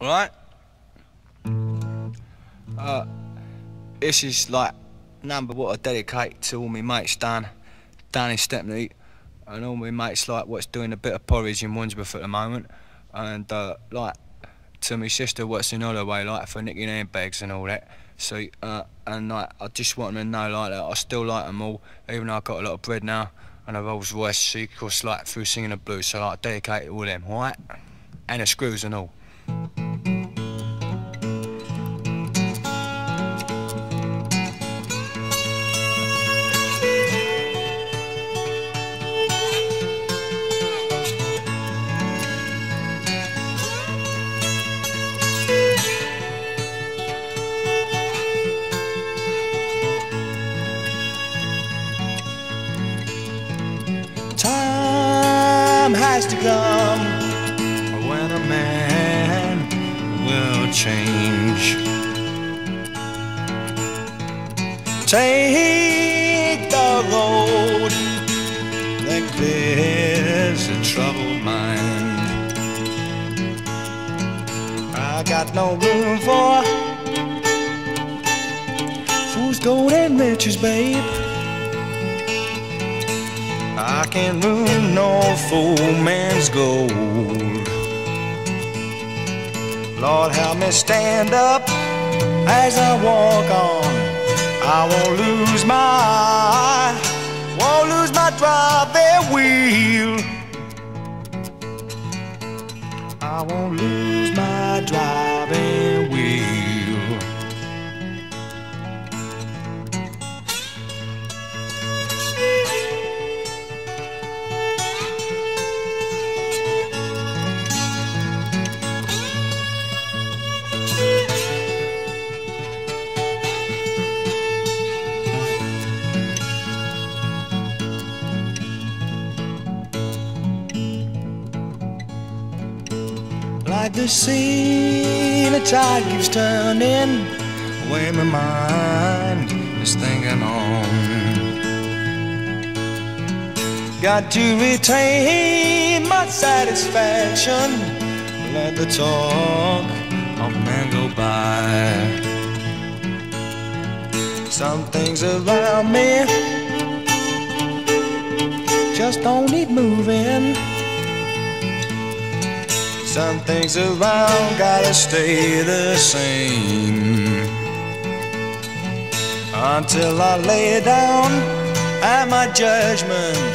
Right? Uh, this is like number what I dedicate to all my mates down, down in Stepney, and all my mates like what's doing a bit of porridge in Wandsworth at the moment, and uh, like to my sister what's in Holloway like for nicking handbags and all that. So uh, and like I just want them to know like that I still like them all, even though I've got a lot of bread now and a Rolls Royce, so of course like through singing the blues. So like I dedicate it all them, alright? And the screws and all. Change. Take the road that clears a troubled mind. I got no room for fools, gold, and riches, babe. I can't ruin no fool man's gold. Lord, help me stand up as I walk on. I won't lose Like the sea, the tide keeps turning. Where my mind is thinking on. Got to retain my satisfaction. Let the talk of men go by. Some things around me Just don't need moving some things around gotta stay the same until I lay down at my judgment.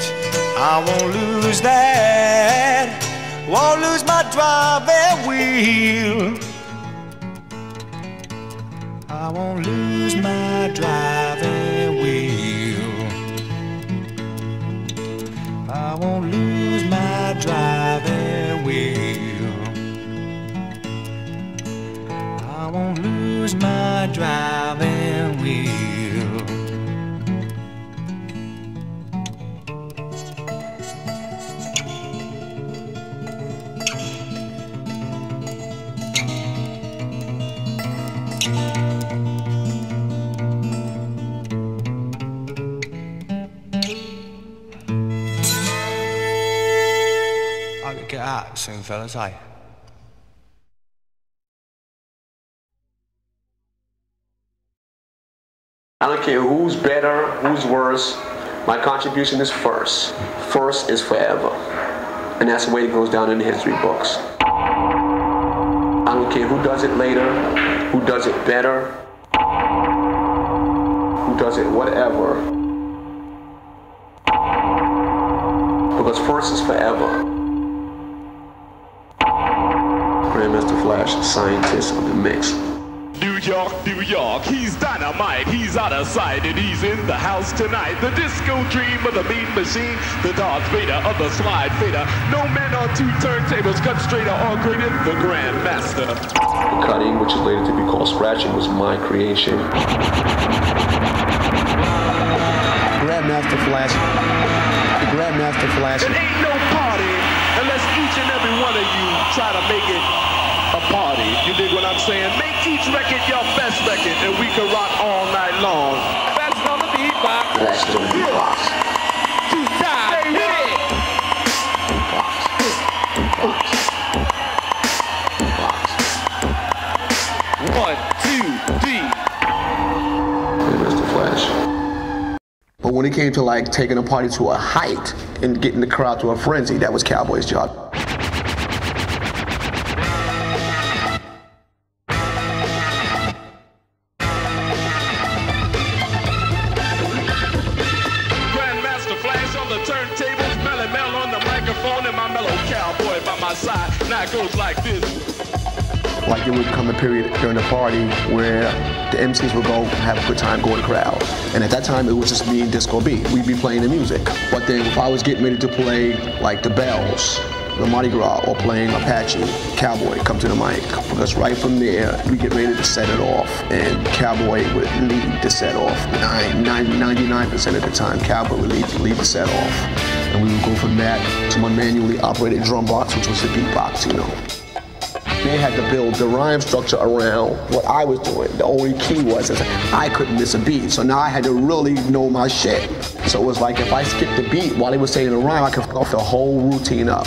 I won't lose that, won't lose my driving wheel. I won't lose my driving wheel. I won't lose my driving driving wheel. I could get out soon, fellas, eh? I don't care who's better, who's worse. My contribution is first. First is forever. And that's the way it goes down in the history books. I don't care who does it later, who does it better, who does it whatever. Because first is forever. Grandmaster Flash, scientist of the mix. New York, New York, he's dynamite, he's out of sight, and he's in the house tonight. The disco dream of the beat machine, the Darth Vader of the slide fader. No man on two turntables, cut straighter or greater, the Grand Master. The cutting, which is later to be called scratching, was my creation. Grandmaster Flash. The Grandmaster Flash. It ain't no party unless each and every one of you try to make it a party. You dig what I'm saying? Make each record your best record, and we can rock all night long. Best on the beatbox. That's the beatbox. Two times. Stay with it. Box. Box. Box. One, two, three. Mr. Flash. But when it came to like taking a party to a height and getting the crowd to a frenzy, that was Cowboy's job. Now it goes like this. Like it would come a period during the party where the MCs would go have a good time, go to crowd. And at that time, it was just me and Disco Bee. We'd be playing the music. But then if I was getting ready to play like the bells, the Mardi Gras, or playing Apache, Cowboy come to the mic. Because right from there, we get ready to set it off. And Cowboy would lead the set off. Nine, nine, 99% of the time, Cowboy would lead, lead the set off. And we would go from that to my manually operated drum box, which was the beatbox, you know. They had to build the rhyme structure around what I was doing. The only key was is I couldn't miss a beat. So now I had to really know my shit. So it was like if I skipped the beat while they were saying the rhyme, I could fuck the whole routine up.